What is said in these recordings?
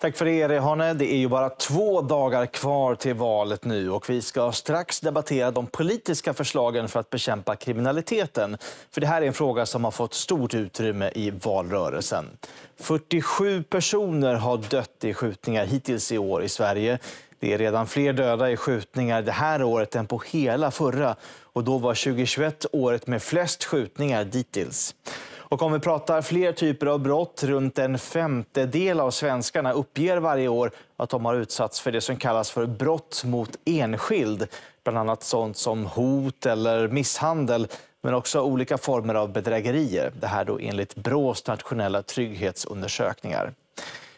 Tack för det, Erihane. Det är ju bara två dagar kvar till valet nu och vi ska strax debattera de politiska förslagen för att bekämpa kriminaliteten. För det här är en fråga som har fått stort utrymme i valrörelsen. 47 personer har dött i skjutningar hittills i år i Sverige. Det är redan fler döda i skjutningar det här året än på hela förra och då var 2021 året med flest skjutningar dittills. Och om vi pratar fler typer av brott, runt en femtedel av svenskarna uppger varje år att de har utsatts för det som kallas för brott mot enskild. Bland annat sånt som hot eller misshandel, men också olika former av bedrägerier. Det här då enligt Brås nationella trygghetsundersökningar.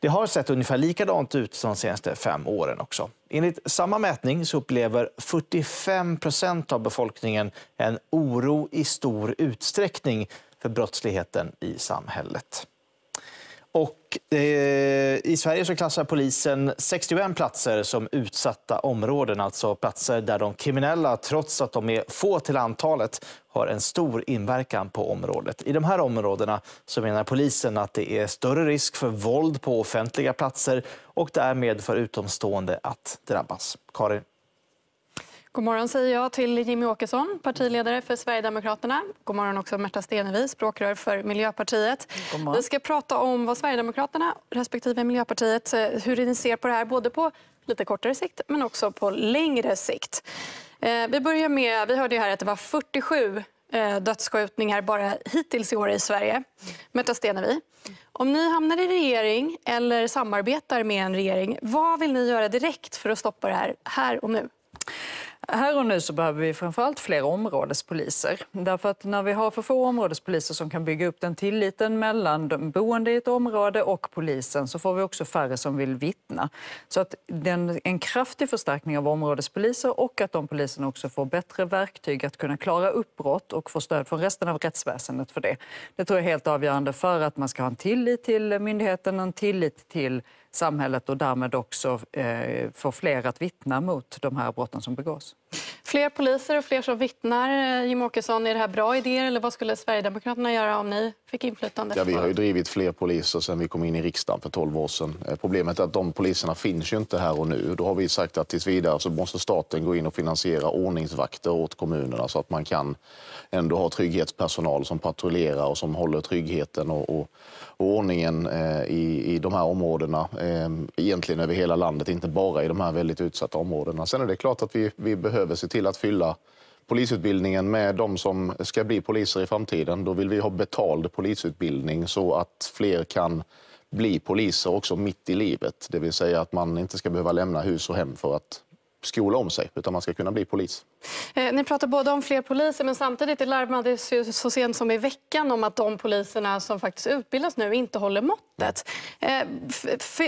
Det har sett ungefär likadant ut de senaste fem åren också. Enligt samma mätning så upplever 45 procent av befolkningen en oro i stor utsträckning för brottsligheten i samhället. Och, eh, I Sverige så klassar polisen 61 platser som utsatta områden, alltså platser där de kriminella, trots att de är få till antalet, har en stor inverkan på området. I de här områdena så menar polisen att det är större risk för våld på offentliga platser och därmed för utomstående att drabbas. Karin? God morgon säger jag till Jimmy Åkesson, partiledare för Sverigedemokraterna. God morgon också Märta Stenevi, språkrör för Miljöpartiet. Vi ska prata om vad Sverigedemokraterna respektive Miljöpartiet, eh, hur ni ser på det här, både på lite kortare sikt men också på längre sikt. Eh, vi börjar med, vi hörde ju här att det var 47 eh, dödsskjutningar bara hittills i år i Sverige. Märta Stenevi, om ni hamnar i regering eller samarbetar med en regering, vad vill ni göra direkt för att stoppa det här, här och nu? Här och nu så behöver vi framförallt fler områdespoliser. Därför att när vi har för få områdespoliser som kan bygga upp den tilliten mellan de boende i ett område och polisen så får vi också färre som vill vittna. Så att den, en kraftig förstärkning av områdespoliser och att de poliserna också får bättre verktyg att kunna klara upp brott och få stöd från resten av rättsväsendet för det. Det tror jag är helt avgörande för att man ska ha en tillit till myndigheten, en tillit till samhället och därmed också eh, få fler att vittna mot de här brotten som begås. Fler poliser och fler som vittnar. Eh, Jim Åkesson, är det här bra idéer eller vad skulle Sverigedemokraterna göra om ni fick inflytande? Ja, vi har ju drivit fler poliser sedan vi kom in i riksdagen för 12 år sedan. Eh, problemet är att de poliserna finns ju inte här och nu. Då har vi sagt att tills vidare så måste staten gå in och finansiera ordningsvakter åt kommunerna så att man kan ändå ha trygghetspersonal som patrullerar och som håller tryggheten och, och, och ordningen eh, i, i de här områdena. Eh, egentligen över hela landet, inte bara i de här väldigt utsatta områdena. Sen är det klart att vi, vi behöver se till att fylla polisutbildningen med de som ska bli poliser i framtiden. Då vill vi ha betald polisutbildning så att fler kan bli poliser också mitt i livet. Det vill säga att man inte ska behöva lämna hus och hem för att skola om sig, utan man ska kunna bli polis. Eh, ni pratar både om fler poliser, men samtidigt larmades ju så sent som i veckan om att de poliserna som faktiskt utbildas nu inte håller måttet. Eh,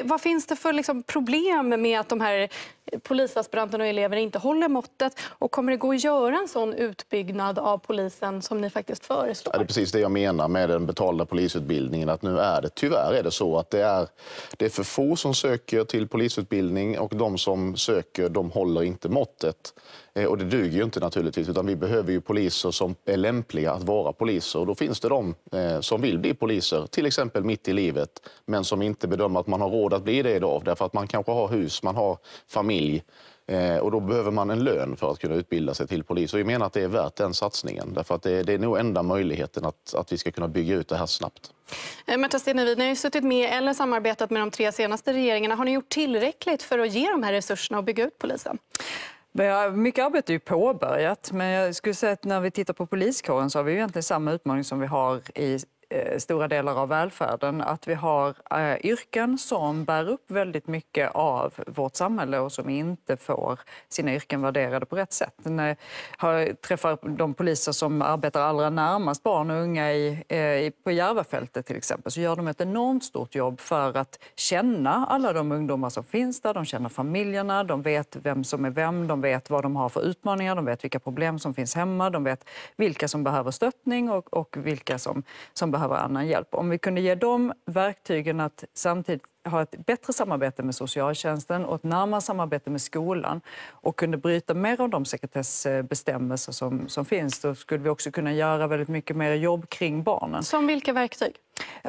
vad finns det för liksom, problem med att de här polisaspiranterna och eleverna inte håller måttet? Och kommer det gå att göra en sån utbyggnad av polisen som ni faktiskt föreslår? Ja, det är precis det jag menar med den betalda polisutbildningen. Att nu är det tyvärr är det så att det är, det är för få som söker till polisutbildning och de som söker de håller håller inte måttet. Eh, och det duger ju inte naturligtvis, utan vi behöver ju poliser som är lämpliga att vara poliser. Och då finns det de eh, som vill bli poliser, till exempel mitt i livet, men som inte bedömer att man har råd att bli det idag, därför att man kanske har hus, man har familj. Eh, och då behöver man en lön för att kunna utbilda sig till polis. Och vi menar att det är värt den satsningen. Därför att det, det är nog enda möjligheten att, att vi ska kunna bygga ut det här snabbt. Märta Stenevi, ni har ju suttit med eller samarbetat med de tre senaste regeringarna. Har ni gjort tillräckligt för att ge de här resurserna och bygga ut polisen? Mycket arbete är påbörjat, men jag skulle säga att när vi tittar på poliskåren så har vi egentligen samma utmaning som vi har i Eh, Eh, stora delar av välfärden. Att vi har eh, yrken som bär upp väldigt mycket av vårt samhälle och som inte får sina yrken värderade på rätt sätt. När jag träffar de poliser som arbetar allra närmast barn och unga i, eh, på Järvafältet till exempel så gör de ett enormt stort jobb för att känna alla de ungdomar som finns där. De känner familjerna, de vet vem som är vem, de vet vad de har för utmaningar, de vet vilka problem som finns hemma, de vet vilka som behöver stöttning och, och vilka som, som behöver annan hjälp. Om vi kunde ge dem verktygen att samtidigt ha ett bättre samarbete med socialtjänsten och ett närmare samarbete med skolan och kunde bryta mer av de sekretessbestämmelser som, som finns då skulle vi också kunna göra väldigt mycket mer jobb kring barnen. Som vilka verktyg?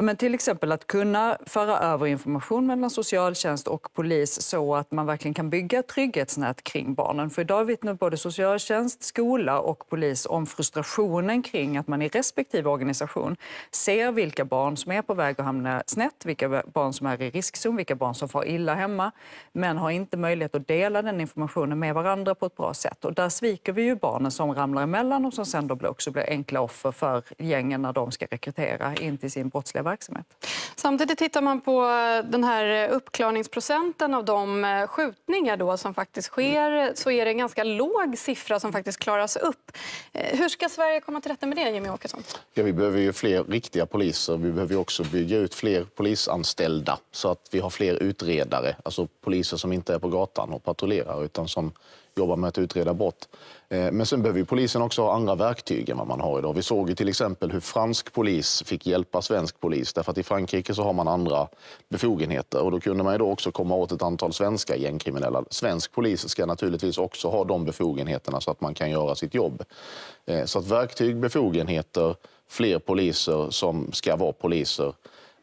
Men till exempel att kunna föra över information mellan socialtjänst och polis så att man verkligen kan bygga ett trygghetsnät kring barnen. För idag vittnar både socialtjänst, skola och polis om frustrationen kring att man i respektive organisation ser vilka barn som är på väg att hamna snett, vilka barn som är i riskzon, vilka barn som far illa hemma, men har inte möjlighet att dela den informationen med varandra på ett bra sätt. Och där sviker vi ju barnen som ramlar emellan och som sen då också blir enkla offer för gängen när de ska rekrytera in till sin brottsliga verksamhet. Samtidigt tittar man på den här uppklarningsprocenten av de eh, skjutningar då som faktiskt sker så är det en ganska låg siffra som faktiskt klaras upp. Eh, hur ska Sverige komma till rätta med det, Jimmy Åkesson? Ja, vi behöver ju fler riktiga poliser. Vi behöver också bygga ut fler polisanställda så att vi har fler utredare. Alltså poliser som inte är på gatan och patrullerar utan som jobbar med att utreda brott. Eh, men sen behöver polisen också ha andra verktyg än vad man har idag. Vi såg ju till exempel hur fransk polis fick hjälpa svensk polis. Därför att i Frankrike så har man andra befogenheter och då kunde man ju då också komma åt ett antal svenska gängkriminella. Svensk polis ska naturligtvis också ha de befogenheterna så att man kan göra sitt jobb. Eh, så att verktyg, befogenheter, fler poliser som ska vara poliser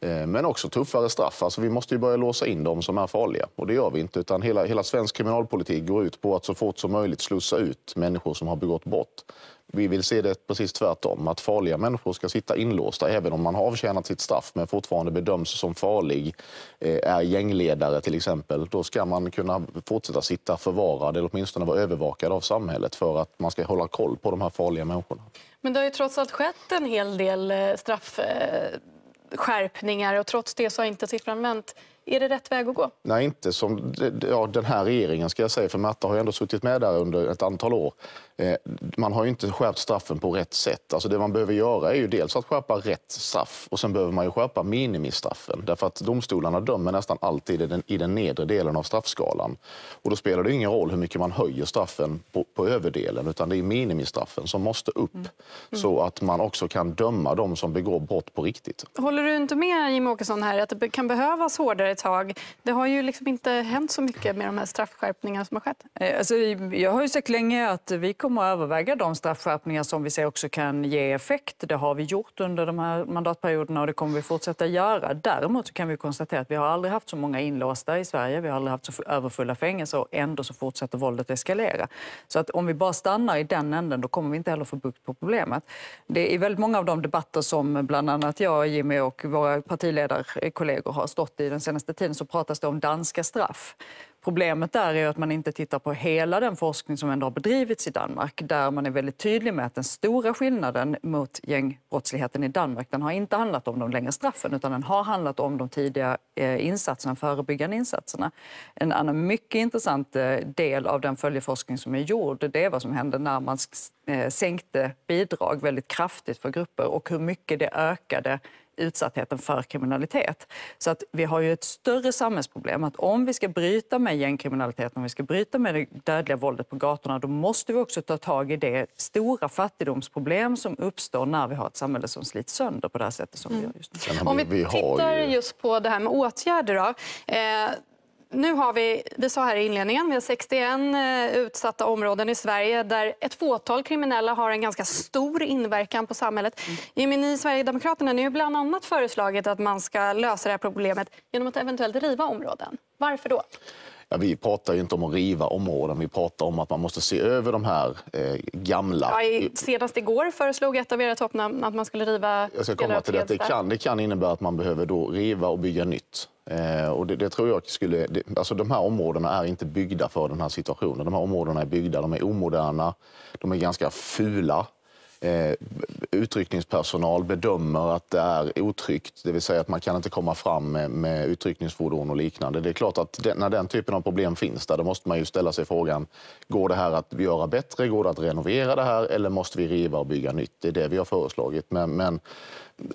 Eh, men också tuffare straff. Alltså vi måste ju börja låsa in de som är farliga. Och det gör vi inte. Utan hela, hela svensk kriminalpolitik går ut på att så fort som möjligt slussa ut människor som har begått brott. Vi vill se det precis tvärtom. Att farliga människor ska sitta inlåsta även om man har avtjänat sitt straff men fortfarande bedöms som farlig, eh, är gängledare till exempel. Då ska man kunna fortsätta sitta förvarad eller åtminstone vara övervakad av samhället för att man ska hålla koll på de här farliga människorna. Men det har ju trots allt skett en hel del eh, straff skärpningar och trots det så har inte siffran vänt. Är det rätt väg att gå? Nej, inte som ja, den här regeringen ska jag säga, för Märta har ju ändå suttit med där under ett antal år. Eh, man har ju inte skärpt straffen på rätt sätt. Alltså det man behöver göra är ju dels att skärpa rätt straff och sen behöver man ju skärpa minimistraffen. Därför att domstolarna dömer nästan alltid i den, i den nedre delen av straffskalan. Och då spelar det ingen roll hur mycket man höjer straffen på, på överdelen utan det är minimistraffen som måste upp mm. Mm. så att man också kan döma de som begår brott på riktigt. Håller du inte med Jimmie Åkesson här att det kan behövas hårdare tag? Det har ju liksom inte hänt så mycket med de här straffskärpningarna som har skett. Eh, alltså, jag har ju sagt länge att vi kommer att överväga de straffskärpningar som vi ser också kan ge effekt. Det har vi gjort under de här mandatperioderna och det kommer vi fortsätta göra. Däremot kan vi konstatera att vi har aldrig haft så många inlåsta i Sverige. Vi har aldrig haft så överfulla fängelser och ändå så fortsätter våldet eskalera. Så att om vi bara stannar i den änden då kommer vi inte heller få bukt på problemet. Det är väldigt många av de debatter som bland annat jag, Jimmy och våra partiledarkollegor har stått i den senaste tiden så pratas det om danska straff. Problemet där är att man inte tittar på hela den forskning som ändå har bedrivits i Danmark där man är väldigt tydlig med att den stora skillnaden mot gängbrottsligheten i Danmark den har inte handlat om de längre straffen utan den har handlat om de tidiga eh, insatserna, förebyggande insatserna. En annan mycket intressant eh, del av den följeforskning som är gjord det är vad som hände när man eh, sänkte bidrag väldigt kraftigt för grupper och hur mycket det ökade utsattheten för kriminalitet. Så att vi har ju ett större samhällsproblem. att Om vi ska bryta med gängkriminaliteten, om vi ska bryta med det dödliga våldet på gatorna då måste vi också ta tag i det stora fattigdomsproblem som uppstår när vi har ett samhälle som slits sönder på det här sättet som mm. vi gör just nu. Om vi tittar just på det här med åtgärder då. Eh, nu har vi, vi sa här i inledningen, vi har 61 eh, utsatta områden i Sverige där ett fåtal kriminella har en ganska stor inverkan på samhället. Mm. Jimmy, ni Sverigedemokraterna ni har bland annat föreslagit att man ska lösa det här problemet genom att eventuellt riva områden. Varför då? Ja, vi pratar ju inte om att riva områden, vi pratar om att man måste se över de här eh, gamla... Ja, senast igår föreslog ett av era toppnamn att man skulle riva Jag ska komma till det. Det kan, det kan innebära att man behöver då riva och bygga nytt. Eh, och det, det, tror jag skulle... Det, alltså de här områdena är inte byggda för den här situationen. De här områdena är byggda, de är omoderna, de är ganska fula eh, utryckningspersonal bedömer att det är otryggt, det vill säga att man kan inte komma fram med, med utryckningsfordon och liknande. Det är klart att det, när den typen av problem finns där, då måste man ju ställa sig frågan, går det här att göra bättre, går det att renovera det här eller måste vi riva och bygga nytt? Det är det vi har föreslagit. Men, men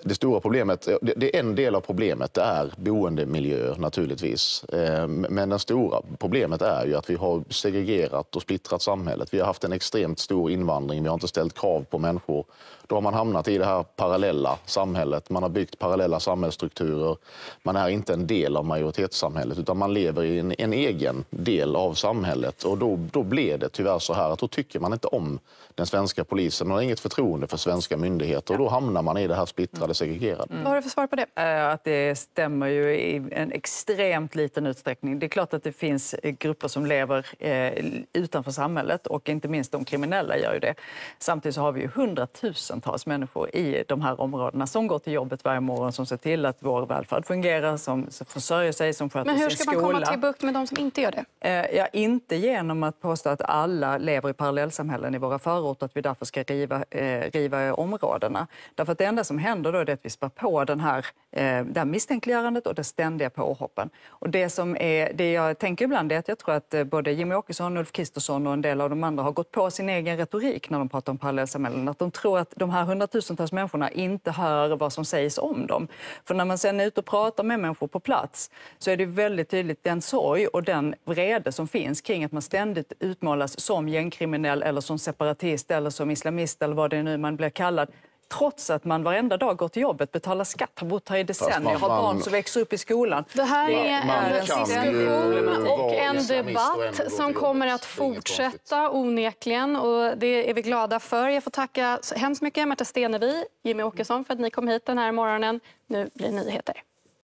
det stora problemet, det är en del av problemet, det är boendemiljö naturligtvis. Ehm, men det stora problemet är ju att vi har segregerat och splittrat samhället. Vi har haft en extremt stor invandring, vi har inte ställt krav på människor. Då har man hamnat i det här parallella samhället. Man har byggt parallella samhällsstrukturer. Man är inte en del av majoritetssamhället utan man lever i en, en egen del av samhället. Och då, då blir det tyvärr så här att då tycker man inte om den svenska polisen. Man har inget förtroende för svenska myndigheter och då hamnar man i det här splittrade splittrad och segregerad. Vad har du för svar på det? Eh, Att det stämmer ju i en extremt liten utsträckning. Det är klart att det finns grupper som lever eh, utanför samhället och inte minst de kriminella gör ju det. Samtidigt så har vi ju hundratusentals människor i de här områdena som går till jobbet varje morgon, som ser till att vår välfärd fungerar, som försörjer sig, som sköter Men hur sin ska man skola. komma till bukt med de som inte gör det? Eh, Ja, inte genom att påstå att alla lever i parallellsamhällen i våra förorter att vi därför ska riva, riva områdena. Därför att det enda som händer då är att vi spär på den här, eh, det här misstänkliggörandet och det ständiga påhoppen. Och det, som är, det jag tänker ibland är att jag tror att eh, både Jimmy Åkesson, Ulf Kristersson och en del av de andra har gått på sin egen retorik när de pratar om parallellsamhällen. Att de tror att de här hundratusentals människorna inte hör vad som sägs om dem. För när man sen är ute och pratar med människor på plats så är det väldigt tydligt den sorg och den vrede som finns kring att man ständigt utmålas som gängkriminell eller som separatist eller som islamist eller vad det är nu man blir kallad. Trots att man varenda dag går till jobbet, betalar skatt, har bott här i decennier, man- har barn man- som växer upp i skolan. Det här är Man en diskussion och en debatt som kommer att fortsätta onekligen och det är vi glada för. Jag får tacka så hemskt mycket Märta Stenevi, Jimmy Åkesson för att ni kom hit den här morgonen. Nu blir nyheter.